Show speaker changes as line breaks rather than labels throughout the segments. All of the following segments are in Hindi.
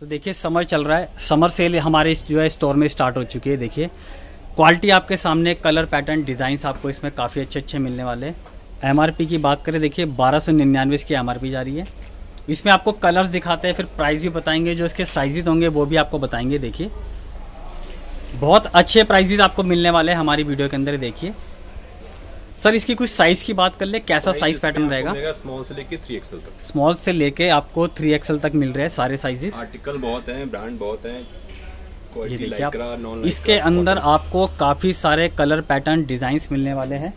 तो देखिए, समर चल रहा है। समर सेल हमारे इस जो है स्टोर में स्टार्ट हो चुकी है, देखिए। क्वालिटी आपके सामने कलर पैटर्न डिज़ाइन आपको इसमें काफ़ी अच्छे अच्छे मिलने वाले हैं। एमआरपी की बात करें, देखिए, बारह सौ निन्यानवे इसकी एमआरपी जा रही है। इसमें आपको कलर्स दिखाते हैं, फिर प्राइस भी बताएँगे, जो इसके साइजेज होंगे, वो भी आपको बताएँगे, देखिए। बहुत अच्छे प्राइजेज आपको मिलने वाले हैं हमारी वीडियो के अंदर, देखिए। सर इसकी कुछ साइज़ की बात कर ले कैसा साइज़ पैटर्न रहेगा?
स्मॉल से लेके थ्री एक्सएल तक।
स्मॉल से लेके आपको थ्री एक्सएल तक मिल रहे हैं सारे साइजेस
आर्टिकल बहुत हैं ब्रांड बहुत हैं
ये देखिए आप इसके अंदर आपको काफ़ी सारे कलर पैटर्न डिज़ाइन मिलने वाले हैं।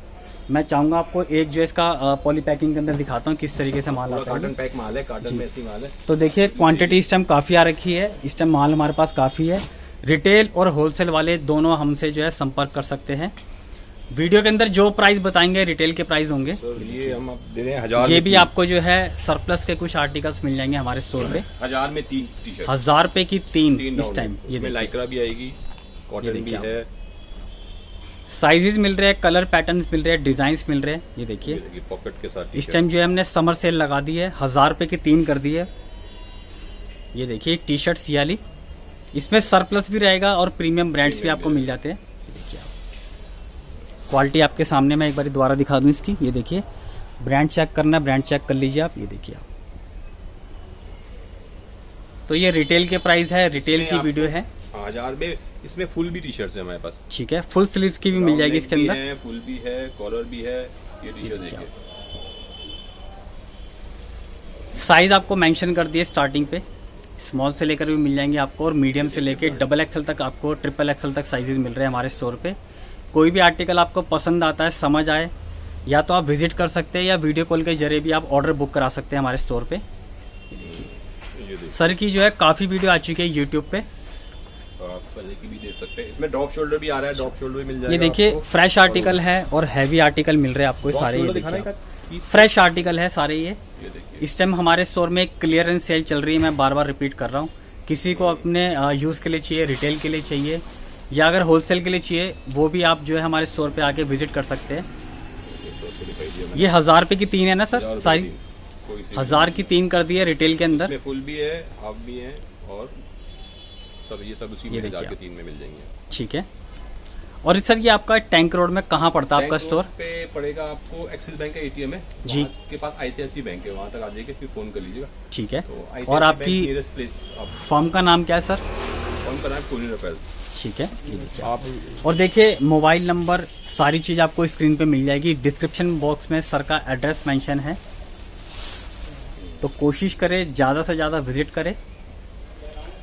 मैं चाहूँगा आपको एक जो इसका पॉली पैकिंग के अंदर दिखाता हूँ किस तरीके से माल आता है।
कार्टन पैक माल है कार्टन में ऐसी माल है।
तो देखिए क्वांटिटी इस टाइम काफ़ी आ रखी है इस टाइम माल हमारे पास काफ़ी है। रिटेल और होलसेल वाले दोनों हमसे जो है संपर्क कर सकते हैं। वीडियो के अंदर जो प्राइस बताएँगे रिटेल के प्राइस होंगे
ये हम दे रहे हैं हज़ार
ये भी आपको जो है सरप्लस के कुछ आर्टिकल्स मिल जाएँगे हमारे स्टोर पे।
हज़ार में तीन टी शर्ट
हज़ार रुपए की तीन
तीन
इस टाइम। ये
लाइक्रा भी आएगी कॉटन भी है।
साइजेस मिल रहे हैं कलर पैटर्न्स मिल रहे हैं डिज़ाइन मिल रहे हैं ये देखिए।
पॉकेट के साथ
इस टाइम जो है हमने समर सेल लगा दी है हज़ार रुपए की तीन कर दी है। ये देखिए टी शर्ट सियाली। इसमें सरप्लस भी रहेगा और प्रीमियम ब्रांड्स भी आपको मिल जाते हैं। क्वालिटी आपके सामने मैं एक बार दोबारा दिखा दूँ इसकी। ये देखिए ब्रांड चेक करना ब्रांड चेक कर लीजिए आप ये देखिए आप। तो ये रिटेल के प्राइस है रिटेल की वीडियो है।
हज़ार में इसमें फुल भी टी शर्ट है हमारे पास।
ठीक है फुल स्लीव्स की भी मिल जाएगी इसके अंदर।
फुल भी है कॉलर भी है ये टी शर्ट
देखिए। साइज़ आपको मेंशन कर दिए स्टार्टिंग पे। स्मॉल से लेकर भी मिल जाएँगे आपको और मीडियम से लेकर डबल एक्सल तक आपको ट्रिपल एक्सल तक साइजेस मिल रहे हैं हमारे स्टोर पे। कोई भी आर्टिकल आपको पसंद आता है समझ आए या तो आप विज़िट कर सकते हैं या वीडियो कॉल के ज़रिए भी आप ऑर्डर बुक करा सकते हैं हमारे स्टोर पे। सर की जो है काफ़ी वीडियो आ चुकी है यूट्यूब पे।
आप भी देख सकते हैं इसमें ड्रॉप शोल्डर भी आ रहा है ड्रॉप शोल्डर भी मिल जाएगा
ये देखिए फ्रेश आर्टिकल है और हैवी आर्टिकल मिल रहे हैं आपको सारे ये देखिए? फ्रेश आर्टिकल है सारे ये।
ये
इस टाइम हमारे स्टोर में क्लियरेंस सेल चल रही है मैं बार बार रिपीट कर रहा हूँ। किसी को अपने यूज़ के लिए चाहिए रिटेल के लिए चाहिए या अगर होलसेल के लिए चाहिए वो भी आप जो है हमारे स्टोर पे आके विज़िट कर सकते हैं।
ये
हज़ार रुपए की तीन है ना सर सारी?
की,
हज़ार की तीन कर दी है रिटेल के अंदर।
फुल भी है हाफ़ भी है और सब ये सब उसी में हज़ार के तीन में मिल जाएँगे।
ठीक है। और सर ये आपका टैंक रोड में कहाँ पड़ता है आपका स्टोर?
पे पड़ेगा आपको एक्सिस बैंक का एटीएम है
जी।
के पास आईसीआईसी बैंक है वहाँ तक आ जाइए फिर फ़ोन कर लीजिएगा।
ठीक है।
तो
और आपकी फर्म का नाम क्या है सर?
फ़ोन करा टोनी रफेल
ठीक है? ये देखिए।
आप
और देखिए मोबाइल नंबर सारी चीज़ आपको स्क्रीन पे मिल जाएगी। डिस्क्रिप्शन बॉक्स में सर का एड्रेस मेंशन है। तो कोशिश करें ज़्यादा से ज़्यादा विज़िट करें।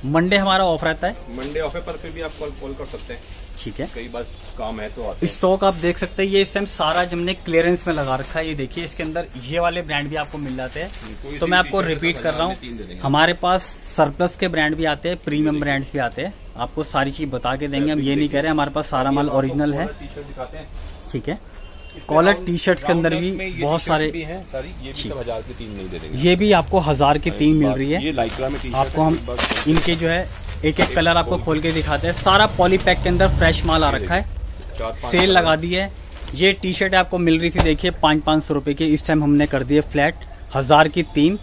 मंडे हमारा ऑफ़ रहता है।
मंडे ऑफ़ है पर फिर भी आप कॉल कॉल कर सकते हैं।
ठीक है।
कई बार काम है तो आते
स्टॉक आप देख सकते हैं ये इस टाइम सारा हमने क्लियरेंस में लगा रखा है। ये देखिए इसके अंदर ये वाले ब्रांड भी आपको मिल जाते हैं। तो मैं आपको रिपीट कर रहा हूँ। हमारे पास सरप्लस के ब्रांड भी आते हैं प्रीमियम ब्रांड्स भी आते हैं। आपको सारी चीज़ बता के देंगे हम ये नहीं कह रहे हमारे पास सारा माल ओरिजिनल है। ठीक है। कॉलर टी शर्ट के अंदर भी
ये
बहुत सारे
भी हैं सारी। ये भी। सब हज़ार के तीन नहीं दे देंगे।
ये भी आपको हज़ार की तीन मिल रही
ये
है
लाइक्रा में
आपको हम इनके जो है एक एक कलर आपको खोल के दिखाते हैं। सारा पॉली पैक के अंदर फ्रेश माल आ रखा है। सेल लगा दी है। ये टी शर्ट आपको मिल रही थी देखिए पाँच पाँच सौ रुपए की। इस टाइम हमने कर दिए फ्लैट हज़ार की तीन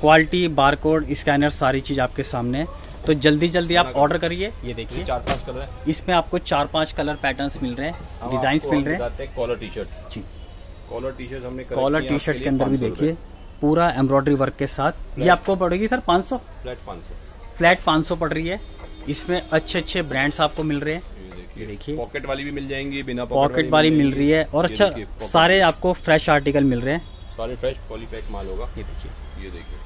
क्वालिटी बारकोड स्कैनर सारी चीज़ आपके सामने। है तो जल्दी जल्दी आप ऑर्डर करिए ये देखिए।
चार पाँच कलर है।
इसमें आपको चार पाँच कलर पैटर्न्स मिल रहे हैं। डिज़ाइन मिल रहे हैं।
कॉलर टी शर्ट
जी।
कॉलर टी शर्ट हमने
कॉलर टी शर्ट के अंदर भी देखिए। पूरा एम्ब्रॉयडरी वर्क के साथ। ये आपको पड़ेगी सर 500
फ्लैट पाँच सौ।
फ्लैट 500 पड़ रही है। इसमें अच्छे अच्छे ब्रांड्स आपको मिल रहे हैं।
ये देखिए पॉकेट वाली भी मिल जाएँगी बिना
पॉकेट पॉकेट वाली मिल रही है और अच्छा सारे आपको फ्रेश आर्टिकल मिल रहे हैं।
सारे फ्रेश पॉलीपैक माल होगा।
ये देखिए।
ये देखिए।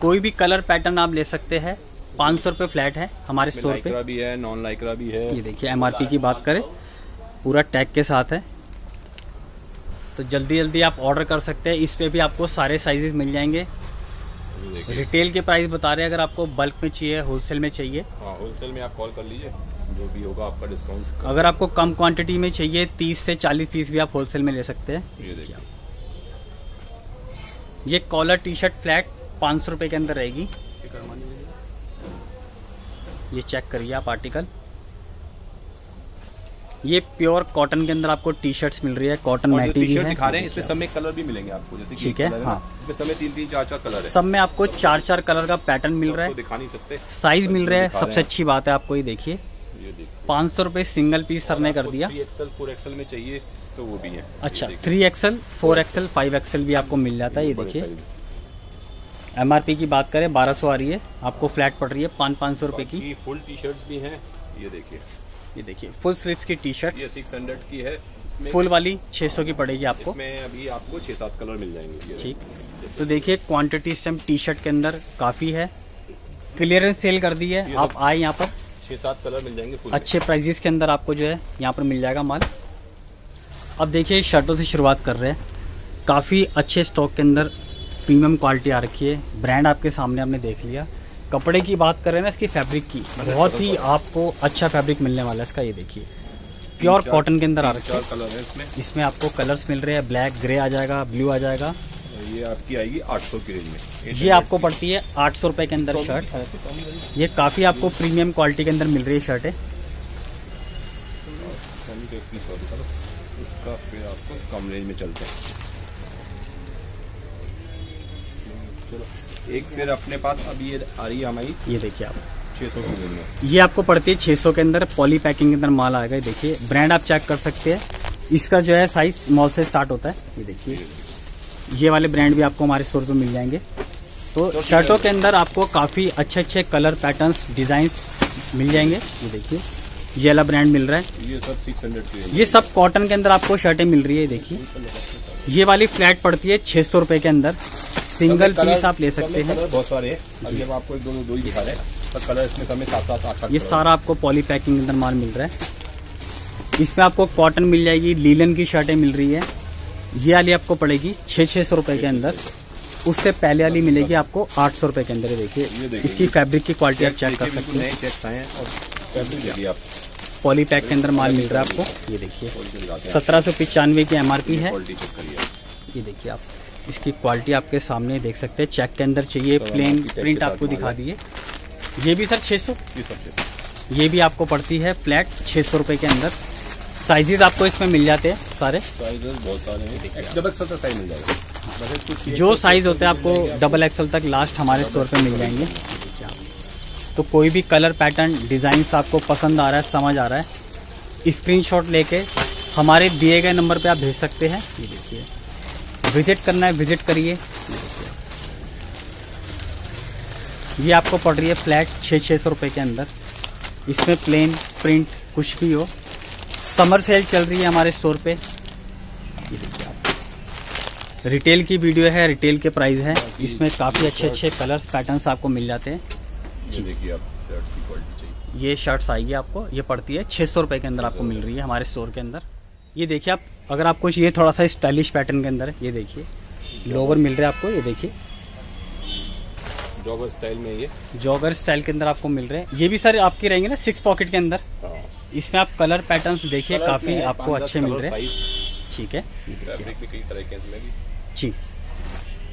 कोई भी कलर पैटर्न आप ले सकते हैं। पाँच सौ रुपये फ्लैट है हमारे स्टोर पे।
भी है नॉन लाइक्रा भी है।
ये देखिए एमआरपी की बात करें। पूरा टैग के साथ है। तो जल्दी जल्दी आप ऑर्डर कर सकते हैं। इस पे भी आपको सारे साइजेस मिल जाएँगे। रिटेल के प्राइस बता रहे हैं अगर आपको बल्क में चाहिए होलसेल में चाहिए।
हाँ होलसेल में आप कॉल कर लीजिए जो भी होगा आपका डिस्काउंट
अगर आपको कम क्वांटिटी में चाहिए तीस से चालीस पीस भी आप होलसेल में ले सकते हैं।
ये देखिए।
ये कॉलर टी शर्ट फ्लैट पाँच सौ रुपये के अंदर रहेगी। ये चेक करिए आप आर्टिकल ये प्योर कॉटन के अंदर आपको टी शर्ट्स मिल रही है कॉटन मैटी
टी शर्ट
है।
दिखा रहे हैं इसमें सब में कलर भी मिलेंगे आपको जैसे
ठीक है, हाँ।
इसमें सब में तीन तीन चार चार कलर है।
सब में आपको चार चार कलर का पैटर्न मिल रहा है।
दिखा नहीं सकते
साइज़ मिल रहा है सबसे अच्छी बात है आपको ये देखिए। पाँच सौ रुपये सिंगल पीस सर ने कर दिया।
थ्री एक्सएल फोर एक्सएल में चाहिए तो वो भी है।
अच्छा three XL four XL five XL भी आपको मिल जाता है ये देखिए। एमआरपी की बात करें बारह सौ आ रही है आपको फ्लैट पड़ रही है पाँच पाँच सौ रुपये की।
फुल टी शर्ट्स भी हैं ये देखिए।
ये देखिए। फुल स्लीव्स की टी शर्ट
ये सिक्स हंड्रेड की है।
फुल वाली 600 की पड़ेगी आपको।
इसमें अभी आपको छह सात कलर मिल जाएँगे।
ठीक। तो देखिए क्वांटिटी इस टाइम टी शर्ट के अंदर काफ़ी है। क्लियरेंस सेल कर दी है। आप आए यहाँ पर।
छह सात कलर मिल जाएँगे फुल
अच्छे प्राइजेस के अंदर आपको जो है यहाँ पर मिल जाएगा माल। अब देखिए शर्टों से शुरुआत कर रहे हैं। काफ़ी अच्छे स्टॉक के अंदर प्रीमियम क्वालिटी आ रखी है। ब्रांड आपके सामने आपने देख लिया। कपड़े की बात कर रहे हैं ना इसकी फैब्रिक की। बहुत ही आपको अच्छा फैब्रिक मिलने वाला है इसका ये देखिए। प्योर कॉटन के अंदर आ रखी है।
कलर है इसमें।
इसमें आपको कलर्स मिल रहे हैं ब्लैक ग्रे आ जाएगा ब्लू आ जाएगा।
ये आपकी आएगी 800 की रेंज में।
ये आपको पड़ती है आठ सौ के अंदर शर्ट ये काफ़ी आपको प्रीमियम क्वालिटी के अंदर मिल रही है शर्ट है।
इसका फिर आपको कम रेंज में चलते हैं। चलो एक फिर अपने पास अभी ये आ रही है हमारी
ये देखिए आप।
600 की
ये आपको पड़ती है 600 के अंदर पॉली पैकिंग के अंदर माल आएगा देखिए। ब्रांड आप चेक कर सकते हैं। इसका जो है साइज़ मॉल से स्टार्ट होता है। ये देखिए। ये वाले ब्रांड भी आपको हमारे स्टोर पे मिल जाएँगे। तो
तो
शर्टों के अंदर आपको काफ़ी अच्छे अच्छे कलर पैटर्न्स डिज़ाइन मिल जाएँगे। ये देखिए। ये वाला ब्रांड मिल रहा है।
ये सब 600 की
ये सब कॉटन के अंदर आपको शर्टें मिल रही है देखिए। ये वाली फ्लैट पड़ती है छह सौ रुपए के अंदर। सिंगल पीस आप ले सकते हैं।
बहुत सारे अभी हम आपको एक दो दो ही दिखा रहे हैं। पर कलर इसमें समय सात सात आठ
ये सारा आपको पॉली पैकिंग अंदर माल मिल रहा है। इसमें आपको कॉटन मिल जाएगी लीलन की शर्टें मिल रही है। ये वाली आपको पड़ेगी छः छः सौ रुपए के अंदर। उससे पहले वाली मिलेगी आपको आठ सौ रुपए के अंदर देखिए। इसकी फैब्रिक की क्वालिटी आप चेक कर सकते हैं। पॉली पैक के अंदर माल मिल रहा है आपको। ये देखिए। सत्रह सौ पिचानवे की एमआरपी है। ये देखिए आप। इसकी क्वालिटी आपके सामने देख सकते हैं। चेक के अंदर चाहिए
तो
प्लेन प्रिंट आपको दिखा दिए। ये भी सर 600
ये सबसे
ये भी आपको पड़ती है फ्लैट छः सौ रुपये के अंदर। साइजेस आपको इसमें मिल जाते हैं सारे।
साइजेस बहुत सारे हैं। डबल एक्सल तक साइज़ मिल जाएगा।
जो साइज़ होते हैं आपको डबल एक्सल तक लास्ट हमारे स्टोर पे मिल जाएँगे। तो कोई भी कलर पैटर्न डिज़ाइन आपको पसंद आ रहा है समझ आ रहा है स्क्रीनशॉट लेके हमारे दिए गए नंबर पे आप भेज सकते हैं। ये देखिए। विज़िट करना है विज़िट करिए। ये आपको पड़ रही है फ्लैट छः छः सौ रुपये के अंदर। इसमें प्लेन प्रिंट कुछ भी हो। समर सेल चल रही है हमारे स्टोर पे। रिटेल की वीडियो है रिटेल के प्राइस है। इसमें काफ़ी अच्छे अच्छे कलर्स पैटर्न्स आपको मिल जाते हैं।
ये देखिए आप शर्ट की क्वालिटी चाहिए।
ये शर्ट्स आएगी आपको। ये पड़ती है छः सौ रुपये के अंदर आपको मिल रही है हमारे स्टोर के अंदर। ये देखिए आप अगर आपको ये थोड़ा सा स्टाइलिश पैटर्न के अंदर है ये देखिए। लोवर मिल रहा है आपको ये देखिए।
जॉगर स्टाइल में ये।
जॉगर स्टाइल के अंदर आपको मिल रहे हैं। ये भी सर आपकी रहेंगे ना सिक्स पॉकेट के अंदर। इसमें आप कलर पैटर्न्स देखिए काफ़ी आपको अच्छे मिल रहे हैं। ठीक है
हैं
जी।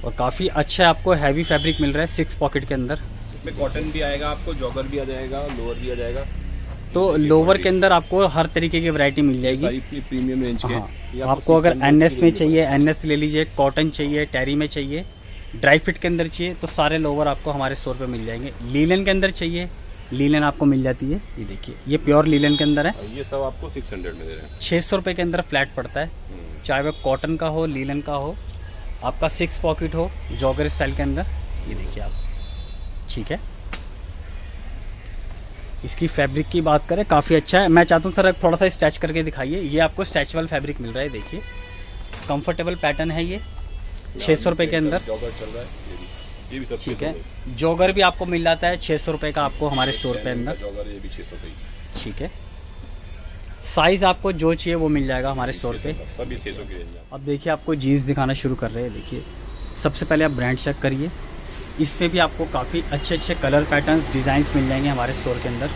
और काफ़ी अच्छा आपको हैवी फैब्रिक मिल रहा है सिक्स पॉकेट के अंदर।
इसमें कॉटन भी आएगा आपको जॉगर भी आ जाएगा लोअर भी आ जाएगा।
तो लोवर के अंदर आपको हर तरीके की वैरायटी मिल जाएगी।
प्रीमियम रेंज के।
हाँ। आपको अगर
600
एनएस में चाहिए एनएस ले लीजिए कॉटन चाहिए टेरी में चाहिए ड्राई फिट के अंदर चाहिए तो सारे लोवर आपको हमारे स्टोर पे मिल जाएँगे। लीलन के अंदर चाहिए लीलन आपको मिल जाती है। ये देखिए ये प्योर लीलन के अंदर है।
ये सब आपको 600 में दे रहे हैं।
छः सौ रुपये के अंदर फ्लैट पड़ता है।
हम्म,
चाहे वह कॉटन का हो लीलन का हो आपका सिक्स पॉकेट हो जॉगर स्टाइल के अंदर। ये देखिए आप। ठीक है? इसकी फैब्रिक की बात करें काफ़ी अच्छा है। मैं चाहता हूँ सर थोड़ा सा स्टैच करके दिखाइए। ये आपको स्ट्रेचबल फैब्रिक मिल रहा है देखिए। कंफर्टेबल पैटर्न है ये छः सौ रुपये के अंदर।
जॉगर चल रहा है ये भी। ये भी सब
ठीक है। जॉगर भी आपको मिल जाता है छः सौ रुपये का आपको हमारे स्टोर पे अंदर।
जॉगर ये भी 600 का।
ठीक है। साइज़ आपको जो चाहिए वो मिल जाएगा हमारे स्टोर पे।
600 सभी 600 की रेंज में।
अब देखिए आपको जीन्स दिखाना शुरू कर रहे हैं देखिए। सबसे पहले आप ब्रांड चेक करिए। इसमें भी आपको काफ़ी अच्छे अच्छे कलर पैटर्न डिज़ाइंस मिल जाएँगे हमारे स्टोर के अंदर।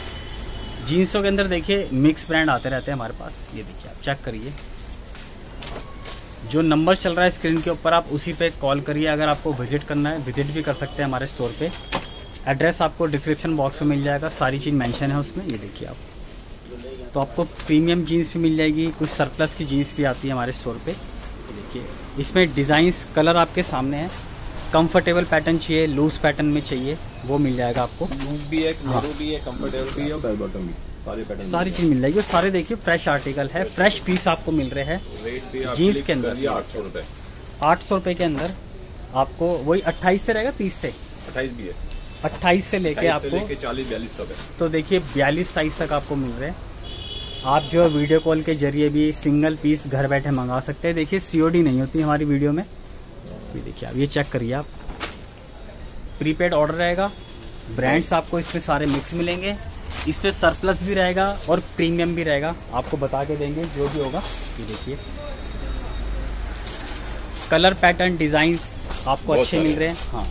जीन्सों के अंदर देखिए मिक्स ब्रांड आते रहते हैं हमारे पास। ये देखिए, आप चेक करिए। जो नंबर चल रहा है स्क्रीन के ऊपर, आप उसी पे कॉल करिए। अगर आपको विज़िट करना है विज़िट भी कर सकते हैं हमारे स्टोर पे। एड्रेस आपको डिस्क्रिप्शन बॉक्स में मिल जाएगा। सारी चीज़ मेंशन है उसमें, ये देखिए आप। तो आपको प्रीमियम जीन्स भी मिल जाएगी। कुछ सरप्लस की जीन्स भी आती है हमारे स्टोर पर देखिए, इसमें डिज़ाइंस कलर आपके सामने है। कंफर्टेबल पैटर्न चाहिए लूज पैटर्न में चाहिए वो मिल जाएगा आपको।
लूज भी है
हाँ।
भी है कंफर्टेबल भी है। और बेल बॉटम भी सारे पैटर्न
सारी चीज़ मिल जाएगी। और सारे देखिए फ्रेश आर्टिकल है फ्रेश पीस आपको मिल रहे हैं। जीन्स के अंदर।
आठ सौ रुपए।
आठ सौ रुपये के अंदर आपको वही अट्ठाईस से रहेगा तीस से।
अट्ठाईस भी है।
अट्ठाईस से लेके आपको
चालीस बयालीस
तो देखिए बयालीस साइज़ तक आपको मिल रहे हैं। आप जो है वीडियो कॉल के ज़रिए भी सिंगल पीस घर बैठे मंगा सकते हैं। देखिए सीओडी नहीं होती हमारी वीडियो में। ये देखिए आप ये चेक करिए आप। प्रीपेड ऑर्डर रहेगा। ब्रांड्स आपको इसमें सारे मिक्स मिलेंगे। इसमें सरप्लस भी रहेगा और प्रीमियम भी रहेगा। आपको बता के देंगे जो भी होगा। ये देखिए। कलर पैटर्न डिज़ाइन आपको अच्छे मिल रहे हैं। हाँ।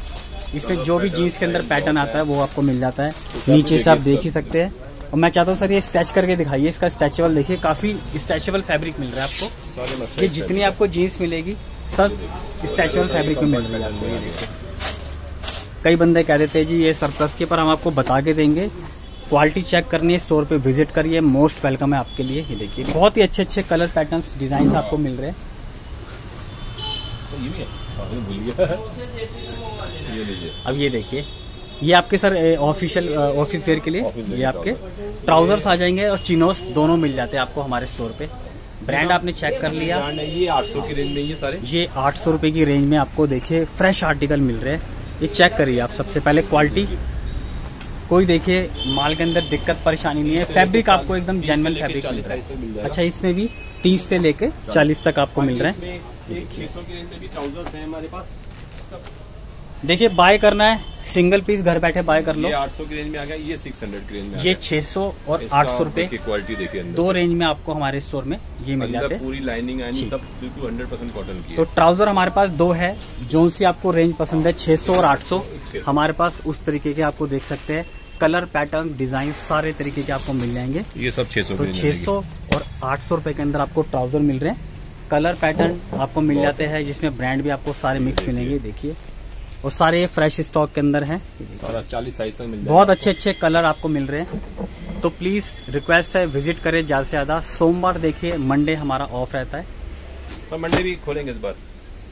इसमें जो भी जीन्स के अंदर पैटर्न आता है वो आपको मिल जाता है। नीचे से आप देख ही सकते हैं। और मैं चाहता हूँ सर ये स्ट्रेच करके दिखाइए। इसका स्ट्रेचेबल देखिए काफ़ी स्ट्रेचेबल फैब्रिक मिल रहा है आपको। ये जितनी आपको जीन्स मिलेगी सब स्ट्रेचेबल फैब्रिक में मिल रही है आपको। ये देखिए कई बंदे कह देते हैं जी ये सरप्लस के पर हम आपको बता के देंगे। क्वालिटी चेक करनी है स्टोर पे विज़िट करिए मोस्ट वेलकम है आपके लिए। ये देखिए बहुत ही अच्छे अच्छे कलर पैटर्न्स डिज़ाइन आपको मिल रहे हैं।
ये भी ये भूल गया ये लीजिए
अब ये देखिए ये आपके सर ऑफिशियल ऑफ़िस वेयर के लिए ये आपके ट्राउजर्स आ जाएँगे और चिनोस दोनों मिल जाते हैं आपको हमारे स्टोर पे। ब्रांड आपने चेक कर लिया।
ब्रांड है ये आठ सौ की रेंज में ये सारे।
ये आठ सौ रुपए की रेंज में आपको देखिए फ्रेश आर्टिकल मिल रहे हैं। ये चेक करिए आप सबसे पहले क्वालिटी कोई देखिए माल के अंदर दिक्कत परेशानी नहीं है। फैब्रिक आपको एकदम जेनवन फैब्रिक मिल रहा है। अच्छा इसमें भी तीस से लेके चालीस। तक आपको मिल रहा है।
इसमें छह सौ की रेंज में भी ट्राउजर्स हैं हमारे पास।
देखिए बाय करना है। सिंगल पीस घर बैठे बाय कर लो।
ये आठ सौ की रेंज में आ गया ये सिक्स हंड्रेड की रेंज में
ये
गया।
600 और
इसका
800 रुपए
देखिए क्वालिटी देखिए
दो रेंज में आपको हमारे स्टोर में ये मिल जाते हैं।
पूरी लाइनिंग सब बिल्कुल हंड्रेड परसेंट कॉटन की
तो ट्राउज़र हमारे पास दो है जो सी आपको रेंज पसंद है 600 और 800 हमारे पास उस तरीके के आपको देख सकते हैं। कलर पैटर्न डिज़ाइन सारे तरीके के आपको मिल जाएँगे।
ये सब छह सौ
तो 600 और 800 रुपए के अंदर आपको ट्राउज़र मिल रहे हैं। कलर पैटर्न आपको मिल जाते हैं जिसमें ब्रांड भी आपको सारे मिक्स मिलेंगे देखिए। और सारे फ्रेश स्टॉक के अंदर है।
चालीस साइज़ तक मिल
बहुत अच्छे अच्छे कलर आपको मिल रहे हैं। तो प्लीज़ रिक्वेस्ट है विज़िट करें ज़्यादा से ज़्यादा। सोमवार देखिए मंडे हमारा ऑफ़ रहता है।
तो मंडे भी खोलेंगे इस बार।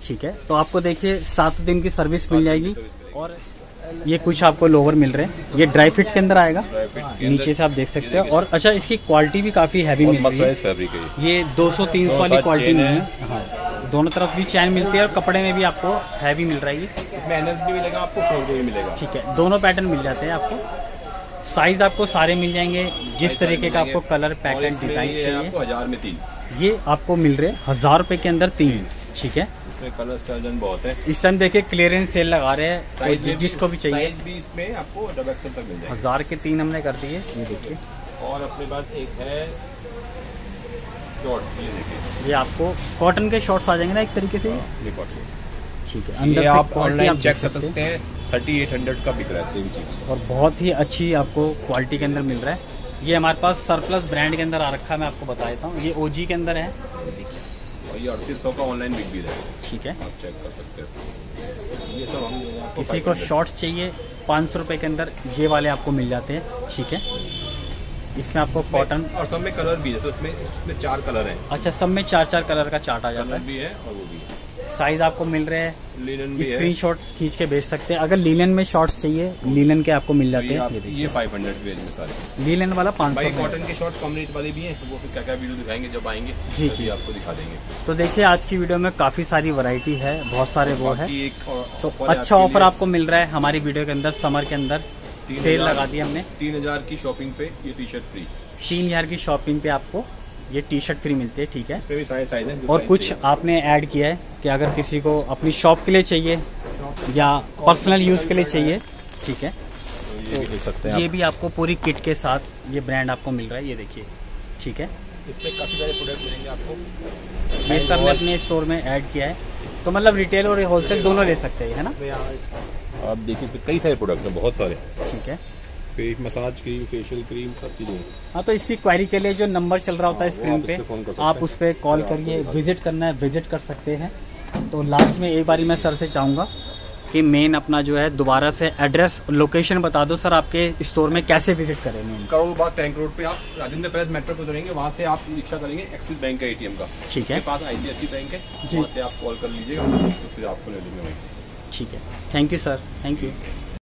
ठीक है तो आपको देखिए सात दिन की सर्विस मिल जाएगी। और ये कुछ आपको लोवर मिल रहे हैं। ये ड्राई फिट के अंदर आएगा। नीचे से आप देख सकते हैं। और अच्छा इसकी क्वालिटी भी काफ़ी हैवी मिल रही है।
है ये
ये 200 300
दोनों
वाली क्वालिटी में
है।
दोनों तरफ़ भी चैन मिलती है और कपड़े में भी आपको हैवी मिल रहा है
इसमें भी मिलेगा आपको फोर भी मिलेगा।
ठीक है दोनों पैटर्न मिल जाते हैं आपको। साइज़ आपको सारे मिल जाएँगे जिस तरीके का आपको कलर पैटर्न डिज़ाइन चाहिए।
आपको हज़ार में तीन।
ये आपको मिल रहे हैं हज़ार रुपए के अंदर तीन ठीक है।
कलर बहुत है।
इस टाइम देखिए क्लियरेंस सेल लगा रहे हैं तो जिसको भी चाहिए।
साइज़ भी इसमें आपको डबल एक्सल तक मिल जाएगा।
हज़ार के तीन हमने कर दिए। ये देखिए।
और अपने पास एक है शॉर्ट ये
आपको कॉटन के शॉर्ट्स आ जाएँगे ना एक तरीके से?
cotton।
ठीक है
ये
अंदर से
आप ऑनलाइन चेक कर
सकते हैं।
हैं। थर्टी एट हंड्रेड का बिक रहा है सेम चीज़।
और बहुत ही अच्छी आपको क्वालिटी के अंदर मिल रहा है। ये हमारे पास सरप्लस ब्रांड के अंदर आ रखा है मैं आपको बता देता हूँ। ये ओजी के अंदर है।
और ये अड़तीस सौ का ऑनलाइन बिक भी रहा है।
ठीक है।
आप चेक कर सकते हो। ये सब हम
किसी को शॉर्ट्स चाहिए पाँच सौ रुपये के अंदर ये वाले आपको मिल जाते हैं। ठीक है। इसमें आपको कॉटन
और सब में कलर भी है उसमें उसमें चार कलर है।
अच्छा सब में चार चार कलर का चार्ट आ जाता है।
भी है और वो भी है।
साइज़ आपको मिल रहे हैं।
लिनन भी है।
स्क्रीनशॉट खींच के भेज सकते हैं। अगर लीलन में शॉर्ट्स चाहिए लीलन के आपको मिल
तो
जाते हैं। ये
ये फाइव हंड्रेड रेंज में सारे।
लीलन वाला पाँच सौ
कॉटन के शॉर्ट्स कम्युनिटी वाले भी हैं तो वो फिर क्या क्या वीडियो दिखाएँगे जब आएँगे
जी, जी।
आपको दिखा देंगे।
तो देखिए आज की वीडियो में काफ़ी सारी वैरायटी है बहुत सारे वो है।
एक और
तो अच्छा ऑफ़र आपको मिल रहा है हमारी वीडियो के अंदर समर के अंदर। सेल लगा दी हमने।
तीन हज़ार की शॉपिंग पे ये टी शर्ट फ्री
तीन हज़ार की शॉपिंग पे आपको ये टी शर्ट फ्री मिलती है ठीक है?
इसमें भी सारे साइज़ हैं
और कुछ आपने ऐड किया है कि अगर किसी को अपनी शॉप के लिए चाहिए या पर्सनल यूज़ के लिए चाहिए ठीक है?
ये भी सकते हैं
ये भी आपको पूरी किट के साथ ये ब्रांड आपको मिल रहा है ये देखिए ठीक है?
इसमें काफ़ी सारे प्रोडक्ट मिलेंगे आपको।
ये सबने अपने स्टोर में ऐड किया है। तो मतलब रिटेल और होलसेल दोनों ले सकते हैं है ना?
आप देखिए इसके कई सारे प्रोडक्ट हैं बहुत सारे।
ठीक है।
Face massage cream facial cream सब चीज़ें हाँ।
तो इसकी क्वारी के लिए जो नंबर चल रहा होता है
हाँ,
स्क्रीन पे
इस पे
आप उस पर कॉल करिए विज़िट करना है विज़िट कर सकते हैं। तो लास्ट में एक बारी मैं सर से चाहूँगा। बाकी मेन अपना जो है दोबारा से एड्रेस लोकेशन बता दो सर आपके स्टोर में कैसे विज़िट करेंगे
करोल बाग टैंक रोड पे आप राजेंद्र प्रेस मेट्रो पे उतरेंगे वहाँ से आप रिक्शा करेंगे एक्सिस बैंक का एटीएम का।
ठीक है।
पास आईसीआईसी बैंक है
जी।
वहाँ से आप कॉल कर लीजिएगा तो फिर आपको ले लेंगे वहीं से।
ठीक है। Thank you sir thank you